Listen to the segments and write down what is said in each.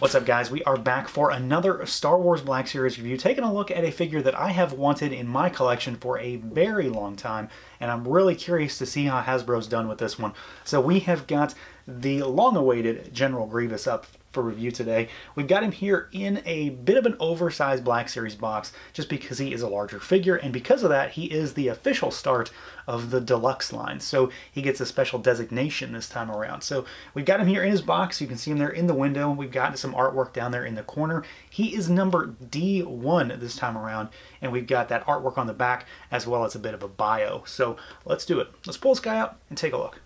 What's up guys? We are back for another Star Wars Black Series review, taking a look at a figure that I have wanted in my collection for a very long time, and I'm really curious to see how Hasbro's done with this one. So we have got the long-awaited General Grievous up for review today. We've got him here in a bit of an oversized Black Series box just because he is a larger figure and because of that he is the official start of the deluxe line. So he gets a special designation this time around. So we've got him here in his box. You can see him there in the window. We've got some artwork down there in the corner. He is number D1 this time around and we've got that artwork on the back as well as a bit of a bio. So let's do it. Let's pull this guy out and take a look.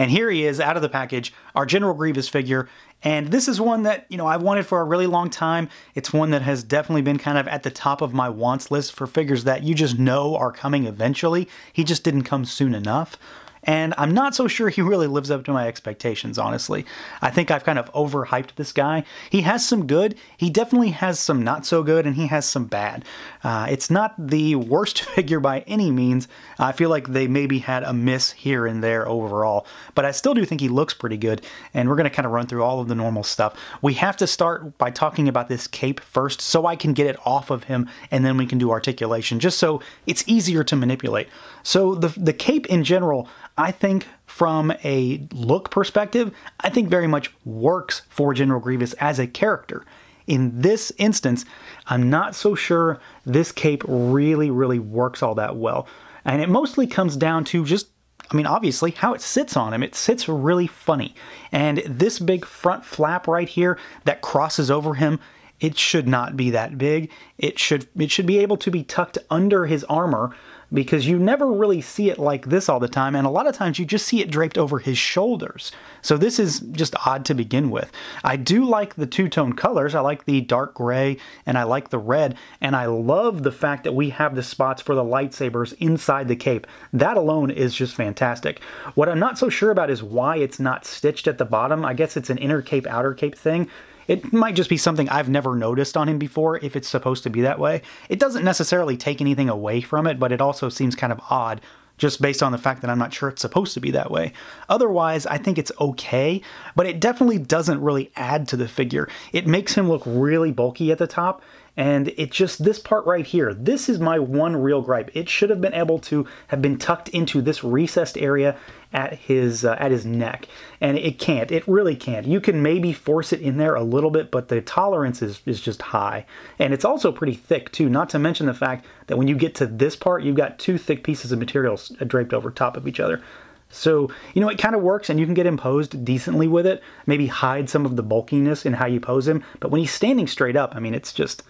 And here he is out of the package, our General Grievous figure. And this is one that, you know, I've wanted for a really long time. It's one that has definitely been kind of at the top of my wants list for figures that you just know are coming eventually. He just didn't come soon enough and I'm not so sure he really lives up to my expectations, honestly. I think I've kind of overhyped this guy. He has some good, he definitely has some not so good, and he has some bad. Uh, it's not the worst figure by any means. I feel like they maybe had a miss here and there overall, but I still do think he looks pretty good, and we're going to kind of run through all of the normal stuff. We have to start by talking about this cape first so I can get it off of him, and then we can do articulation, just so it's easier to manipulate. So the, the cape in general, I think from a look perspective, I think very much works for General Grievous as a character. In this instance, I'm not so sure this cape really, really works all that well. And it mostly comes down to just, I mean, obviously, how it sits on him. It sits really funny. And this big front flap right here that crosses over him, it should not be that big. It should it should be able to be tucked under his armor because you never really see it like this all the time, and a lot of times you just see it draped over his shoulders. So this is just odd to begin with. I do like the two-tone colors. I like the dark gray and I like the red, and I love the fact that we have the spots for the lightsabers inside the cape. That alone is just fantastic. What I'm not so sure about is why it's not stitched at the bottom. I guess it's an inner cape, outer cape thing. It might just be something I've never noticed on him before if it's supposed to be that way. It doesn't necessarily take anything away from it, but it also seems kind of odd just based on the fact that I'm not sure it's supposed to be that way. Otherwise, I think it's okay, but it definitely doesn't really add to the figure. It makes him look really bulky at the top, and it just, this part right here, this is my one real gripe. It should have been able to have been tucked into this recessed area at his uh, at his neck. And it can't it really can't. You can maybe force it in there a little bit but the tolerance is, is just high. And it's also pretty thick too not to mention the fact that when you get to this part you've got two thick pieces of material draped over top of each other so, you know, it kind of works and you can get him posed decently with it. Maybe hide some of the bulkiness in how you pose him. But when he's standing straight up, I mean, it's just,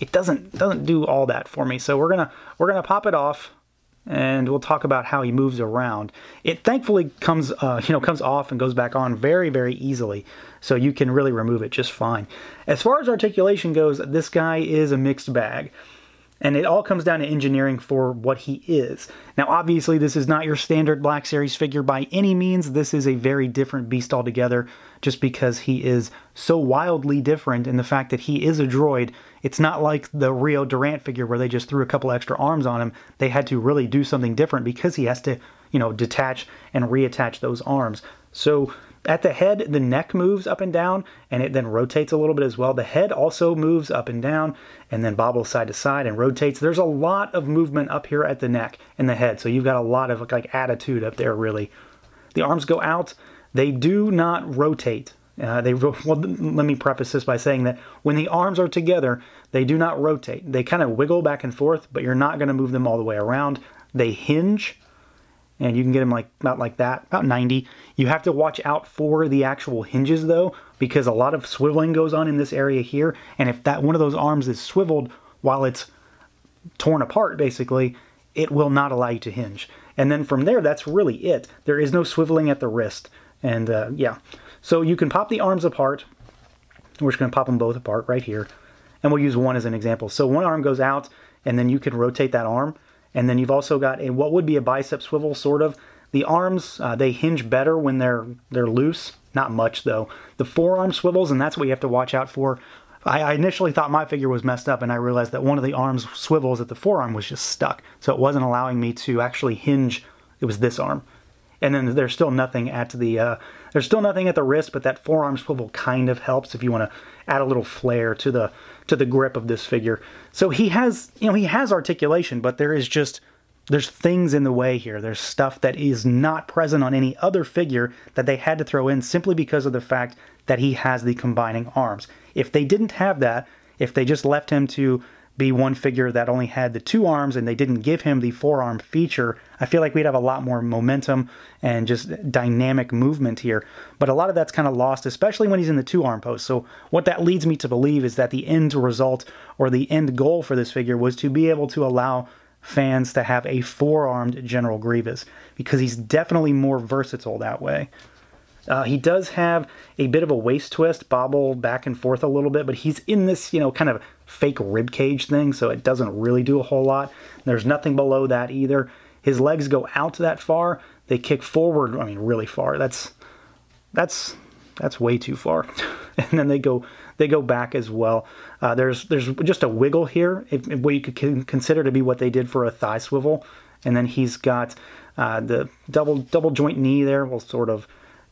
it doesn't, doesn't do all that for me. So we're to, we're to pop it off and we'll talk about how he moves around. It thankfully comes, uh, you know, comes off and goes back on very, very easily. So you can really remove it just fine. As far as articulation goes, this guy is a mixed bag. And it all comes down to engineering for what he is. Now, obviously, this is not your standard Black Series figure by any means. This is a very different beast altogether, just because he is so wildly different in the fact that he is a droid. It's not like the Rio Durant figure where they just threw a couple extra arms on him. They had to really do something different because he has to, you know, detach and reattach those arms. So at the head, the neck moves up and down, and it then rotates a little bit as well. The head also moves up and down, and then bobbles side to side and rotates. There's a lot of movement up here at the neck and the head, so you've got a lot of like attitude up there, really. The arms go out. They do not rotate. Uh, they well, let me preface this by saying that when the arms are together, they do not rotate. They kind of wiggle back and forth, but you're not going to move them all the way around. They hinge and you can get them like about like that, about 90. You have to watch out for the actual hinges though, because a lot of swiveling goes on in this area here, and if that one of those arms is swiveled while it's torn apart, basically, it will not allow you to hinge. And then from there, that's really it. There is no swiveling at the wrist, and uh, yeah. So you can pop the arms apart. We're just going to pop them both apart right here, and we'll use one as an example. So one arm goes out, and then you can rotate that arm and then you've also got a what would be a bicep swivel, sort of. The arms, uh, they hinge better when they're they're loose. Not much though. The forearm swivels, and that's what you have to watch out for. I, I initially thought my figure was messed up, and I realized that one of the arms swivels at the forearm was just stuck, so it wasn't allowing me to actually hinge. It was this arm, and then there's still nothing at the uh, there's still nothing at the wrist, but that forearm swivel kind of helps if you want to add a little flair to the to the grip of this figure. So he has, you know, he has articulation, but there is just there's things in the way here. There's stuff that is not present on any other figure that they had to throw in simply because of the fact that he has the combining arms. If they didn't have that, if they just left him to be one figure that only had the two arms and they didn't give him the forearm feature, I feel like we'd have a lot more momentum and just dynamic movement here. But a lot of that's kind of lost, especially when he's in the two arm pose. So, what that leads me to believe is that the end result or the end goal for this figure was to be able to allow fans to have a four armed General Grievous because he's definitely more versatile that way. Uh, he does have a bit of a waist twist, bobble back and forth a little bit, but he's in this, you know, kind of fake rib cage thing, so it doesn't really do a whole lot. There's nothing below that either. His legs go out that far. They kick forward, I mean, really far. That's that's that's way too far. and then they go they go back as well. Uh, there's there's just a wiggle here, if, if what you could consider to be what they did for a thigh swivel. And then he's got uh, the double double joint knee there. Will sort of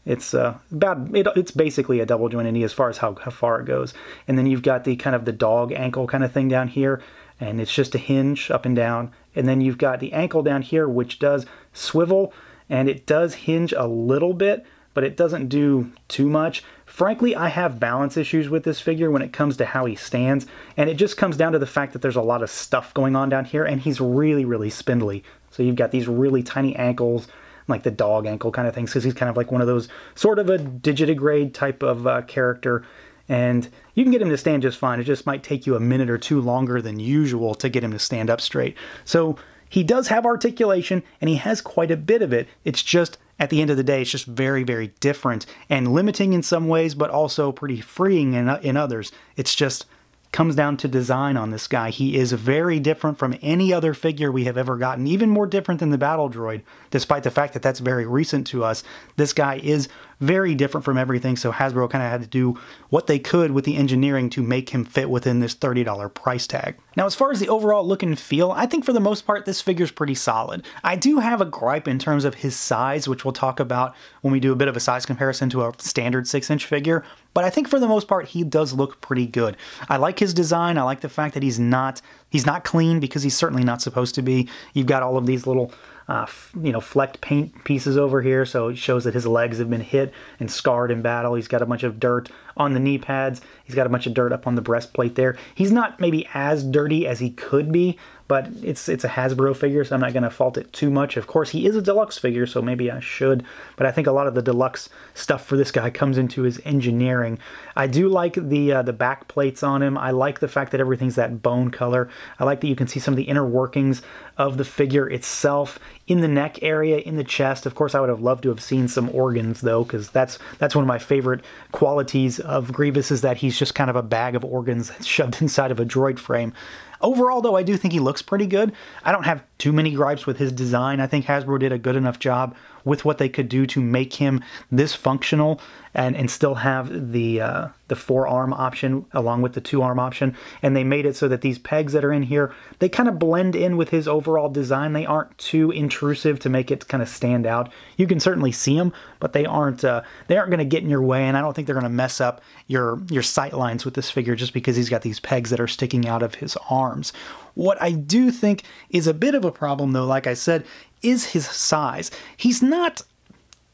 it's uh, about it, it's basically a double jointed knee as far as how, how far it goes. And then you've got the kind of the dog ankle kind of thing down here, and it's just a hinge up and down. And then you've got the ankle down here, which does swivel and it does hinge a little bit, but it doesn't do too much. Frankly, I have balance issues with this figure when it comes to how he stands, and it just comes down to the fact that there's a lot of stuff going on down here, and he's really, really spindly. So you've got these really tiny ankles, like the dog ankle kind of things, because he's kind of like one of those sort of a digitigrade type of uh, character. And you can get him to stand just fine. It just might take you a minute or two longer than usual to get him to stand up straight. So he does have articulation, and he has quite a bit of it. It's just at the end of the day, it's just very, very different and limiting in some ways, but also pretty freeing in, in others. It's just comes down to design on this guy. He is very different from any other figure we have ever gotten, even more different than the Battle Droid, despite the fact that that's very recent to us. This guy is very different from everything, so Hasbro kind of had to do what they could with the engineering to make him fit within this $30 price tag. Now, as far as the overall look and feel, I think for the most part this figure's pretty solid. I do have a gripe in terms of his size, which we'll talk about when we do a bit of a size comparison to a standard 6-inch figure, but I think for the most part he does look pretty good. I like his design, I like the fact that he's not he's not clean because he's certainly not supposed to be. You've got all of these little uh, you know, flecked paint pieces over here, so it shows that his legs have been hit and scarred in battle. He's got a bunch of dirt on the knee pads. He's got a bunch of dirt up on the breastplate there. He's not maybe as dirty as he could be, but it's it's a Hasbro figure, so I'm not going to fault it too much. Of course, he is a deluxe figure, so maybe I should, but I think a lot of the deluxe stuff for this guy comes into his engineering. I do like the uh, the back plates on him. I like the fact that everything's that bone color. I like that you can see some of the inner workings of the figure itself in the neck area, in the chest. Of course, I would have loved to have seen some organs though, because that's that's one of my favorite qualities of Grievous is that he's just kind of a bag of organs shoved inside of a droid frame. Overall, though, I do think he looks pretty good. I don't have too many gripes with his design. I think Hasbro did a good enough job with what they could do to make him this functional and, and still have the uh, the four-arm option along with the two-arm option. And they made it so that these pegs that are in here, they kind of blend in with his overall design. They aren't too intrusive to make it kind of stand out. You can certainly see them, but they aren't uh, they aren't going to get in your way, and I don't think they're going to mess up your your sight lines with this figure just because he's got these pegs that are sticking out of his arms. What I do think is a bit of a problem, though, like I said, is his size. He's not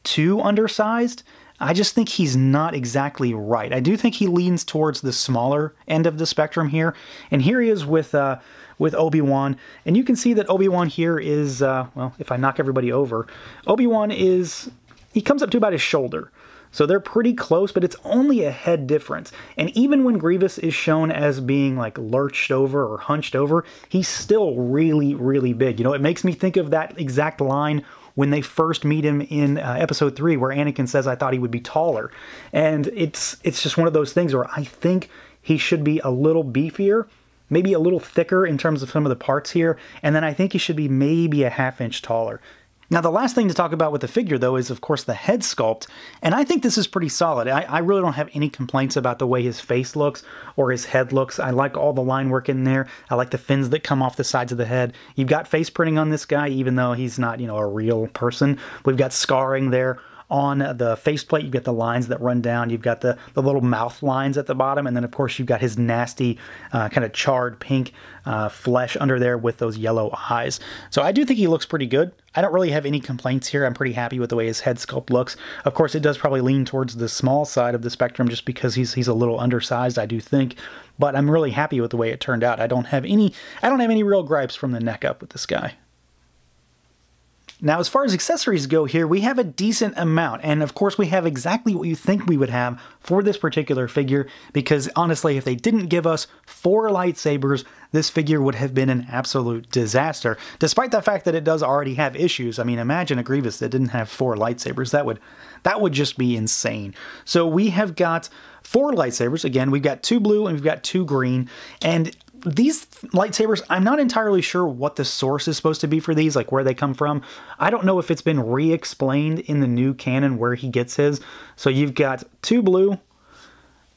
too undersized. I just think he's not exactly right. I do think he leans towards the smaller end of the spectrum here. And here he is with uh, with Obi-Wan. And you can see that Obi-Wan here is, uh, well, if I knock everybody over, Obi-Wan is, he comes up to about his shoulder. So they're pretty close, but it's only a head difference. And even when Grievous is shown as being like lurched over or hunched over, he's still really, really big. You know, it makes me think of that exact line when they first meet him in uh, episode 3 where Anakin says I thought he would be taller. And it's it's just one of those things where I think he should be a little beefier, maybe a little thicker in terms of some of the parts here, and then I think he should be maybe a half inch taller. Now, the last thing to talk about with the figure, though, is of course the head sculpt, and I think this is pretty solid. I, I, really don't have any complaints about the way his face looks or his head looks. I like all the line work in there. I like the fins that come off the sides of the head. You've got face printing on this guy, even though he's not, you know, a real person. We've got scarring there on the faceplate, you've got the lines that run down. You've got the, the little mouth lines at the bottom. And then, of course, you've got his nasty, uh, kind of charred pink uh, flesh under there with those yellow eyes. So I do think he looks pretty good. I don't really have any complaints here. I'm pretty happy with the way his head sculpt looks. Of course, it does probably lean towards the small side of the spectrum just because he's he's a little undersized, I do think. But I'm really happy with the way it turned out. I don't have any I don't have any real gripes from the neck up with this guy. Now, as far as accessories go here, we have a decent amount, and of course we have exactly what you think we would have for this particular figure, because honestly, if they didn't give us four lightsabers, this figure would have been an absolute disaster, despite the fact that it does already have issues. I mean, imagine a Grievous that didn't have four lightsabers. That would, that would just be insane. So we have got four lightsabers. Again, we've got two blue and we've got two green, and these lightsabers, I'm not entirely sure what the source is supposed to be for these, like where they come from. I don't know if it's been re-explained in the new canon where he gets his. So you've got two blue,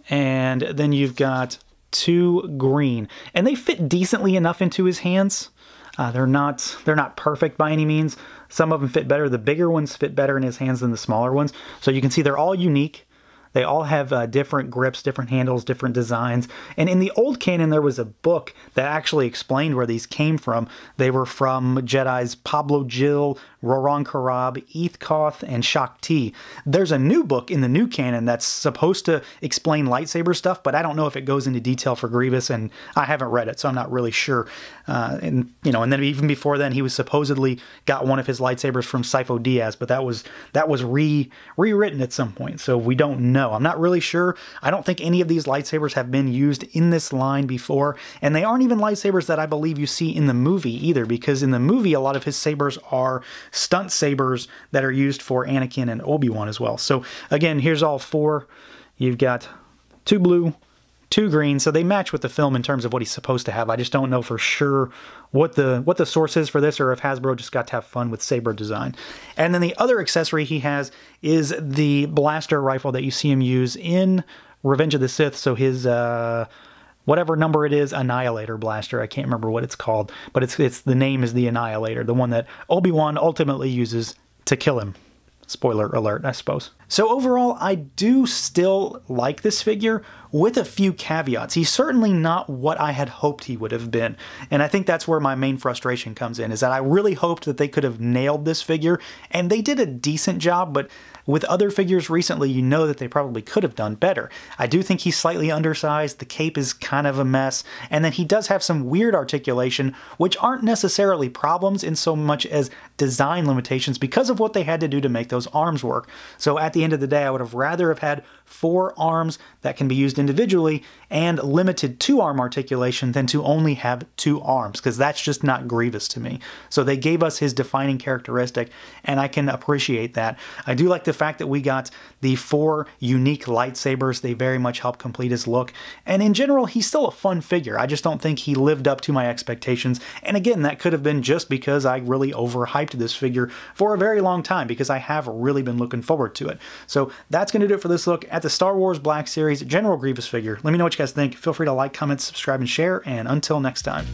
and then you've got two green, and they fit decently enough into his hands. Uh, they're not they're not perfect by any means. Some of them fit better. The bigger ones fit better in his hands than the smaller ones. So you can see they're all unique. They all have uh, different grips, different handles, different designs. And in the old canon, there was a book that actually explained where these came from. They were from Jedi's Pablo-Jill, Roron Corobb, Eeth and Shaak Ti. There's a new book in the new canon that's supposed to explain lightsaber stuff, but I don't know if it goes into detail for Grievous, and I haven't read it, so I'm not really sure. Uh, and you know, and then even before then, he was supposedly got one of his lightsabers from Sifo-Dyas, but that was that was re rewritten at some point, so we don't know. I'm not really sure. I don't think any of these lightsabers have been used in this line before, and they aren't even lightsabers that I believe you see in the movie either, because in the movie, a lot of his sabers are stunt sabers that are used for Anakin and Obi-Wan as well. So again, here's all four. You've got two blue, two green, so they match with the film in terms of what he's supposed to have. I just don't know for sure what the what the source is for this or if Hasbro just got to have fun with saber design. And then the other accessory he has is the blaster rifle that you see him use in Revenge of the Sith. So his uh whatever number it is, Annihilator Blaster. I can't remember what it's called, but it's it's the name is the Annihilator, the one that Obi-Wan ultimately uses to kill him. Spoiler alert, I suppose. So overall, I do still like this figure with a few caveats. He's certainly not what I had hoped he would have been. And I think that's where my main frustration comes in, is that I really hoped that they could have nailed this figure, and they did a decent job, but with other figures recently, you know that they probably could have done better. I do think he's slightly undersized, the cape is kind of a mess, and then he does have some weird articulation, which aren't necessarily problems in so much as design limitations because of what they had to do to make those arms work. So at the end of the day, I would have rather have had four arms that can be used individually and limited two arm articulation than to only have two arms, because that's just not Grievous to me. So they gave us his defining characteristic, and I can appreciate that. I do like the fact that we got the four unique lightsabers. They very much help complete his look. And in general, he's still a fun figure. I just don't think he lived up to my expectations. And again, that could have been just because I really overhyped this figure for a very long time because I have really been looking forward to it. So that's going to do it for this look at the Star Wars Black Series General Grievous figure. Let me know what you guys think. Feel free to like, comment, subscribe, and share. And until next time.